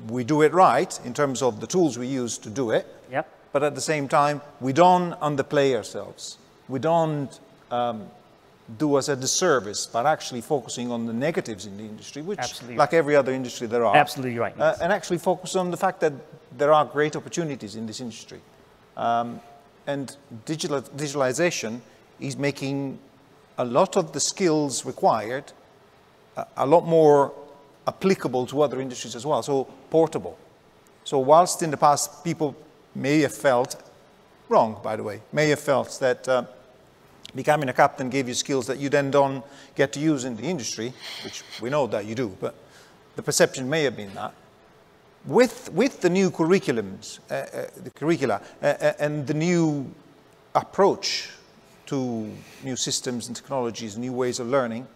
Speaker 6: we do it right in terms of the tools we use to do it.
Speaker 2: Yep
Speaker 6: but at the same time, we don't underplay ourselves. We don't um, do us a disservice by actually focusing on the negatives in the industry, which, Absolutely. like every other industry, there are.
Speaker 2: Absolutely right.
Speaker 6: Uh, and actually focus on the fact that there are great opportunities in this industry. Um, and digital, digitalization is making a lot of the skills required a, a lot more applicable to other industries as well, so portable. So whilst in the past people may have felt, wrong by the way, may have felt that uh, becoming a captain gave you skills that you then don't get to use in the industry, which we know that you do, but the perception may have been that. With, with the new curriculums, uh, uh, the curricula, uh, uh, and the new approach to new systems and technologies, new ways of learning,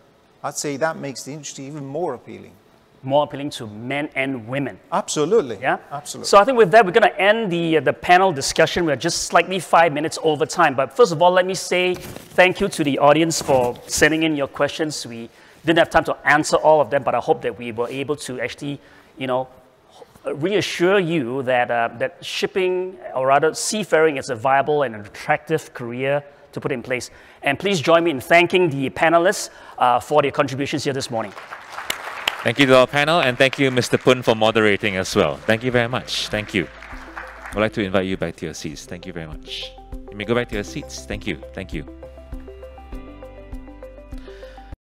Speaker 6: I'd say that makes the industry even more appealing
Speaker 2: more appealing to men and women.
Speaker 6: Absolutely.
Speaker 2: Yeah?
Speaker 6: Absolutely.
Speaker 2: So I think with that, we're going to end the, uh, the panel discussion. We're just slightly five minutes over time. But first of all, let me say thank you to the audience for sending in your questions. We didn't have time to answer all of them, but I hope that we were able to actually, you know, reassure you that, uh, that shipping, or rather seafaring, is a viable and attractive career to put in place. And please join me in thanking the panelists uh, for their contributions here this morning.
Speaker 1: Thank you to our panel, and thank you, Mr. Phoon, for moderating as well. Thank you very much. Thank you. I'd like to invite you back to your seats. Thank you very much. You may go back to your seats. Thank you. Thank you.